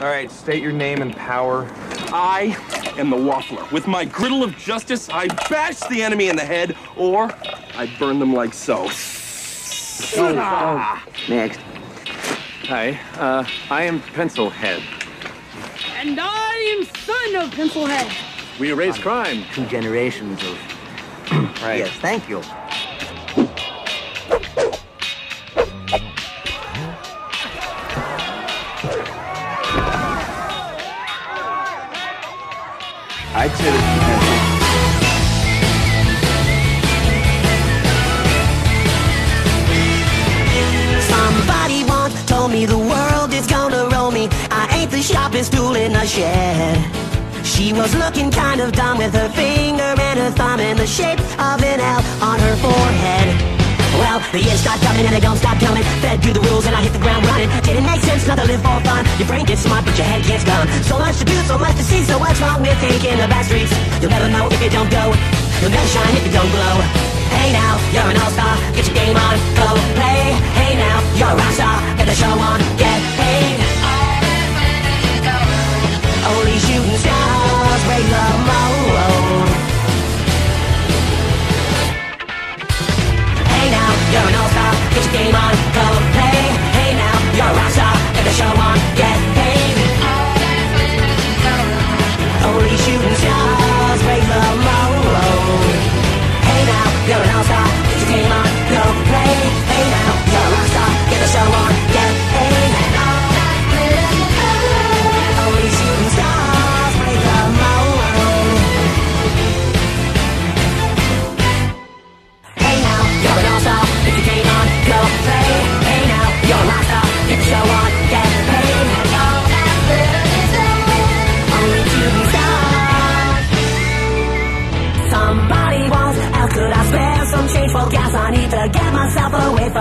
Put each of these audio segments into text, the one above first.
All right, state your name and power. I am the Waffler. With my griddle of justice, I bash the enemy in the head, or I burn them like so. Oh, Next. Hi, uh, I am Pencilhead. And I am son of Pencilhead. We erase crime. Two generations of. Right. Yes, thank you. Shed. She was looking kind of dumb with her finger and her thumb in the shape of an L on her forehead. Well, the years start coming and they don't stop coming. Fed through the rules and I hit the ground running. Didn't make sense not to live for fun. Your brain gets smart, but your head gets dumb. So much to do, so much to see. So what's wrong with taking the back streets? You'll never know if you don't go. You'll never shine if you don't glow. Hey now, you're an all-star. Get your game on, go play. Hey now,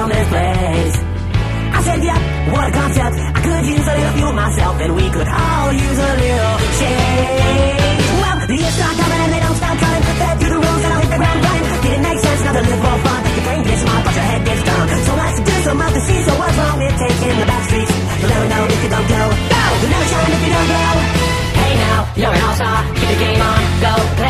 from this place. I said, yep, what a concept. I could use a little fuel myself, and we could all use a little change. Well, the years start coming and they don't stop coming. Fed through the rules and I'll hit the ground running. Didn't make sense not to live for fun. Your brain gets smart, but your head gets dumb. So to do, so much to see. So what's wrong with taking the back streets? You'll never know if you don't go. Go! You'll never shine if you don't glow. Hey now, you're an all-star. Get the game on, go play.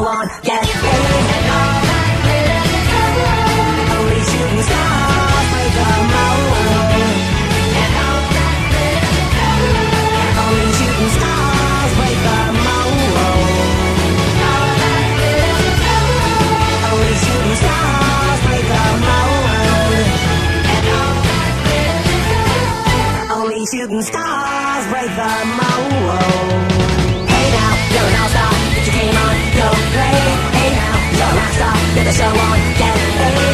won't get big. shooting stars. Break the mold. But I so won't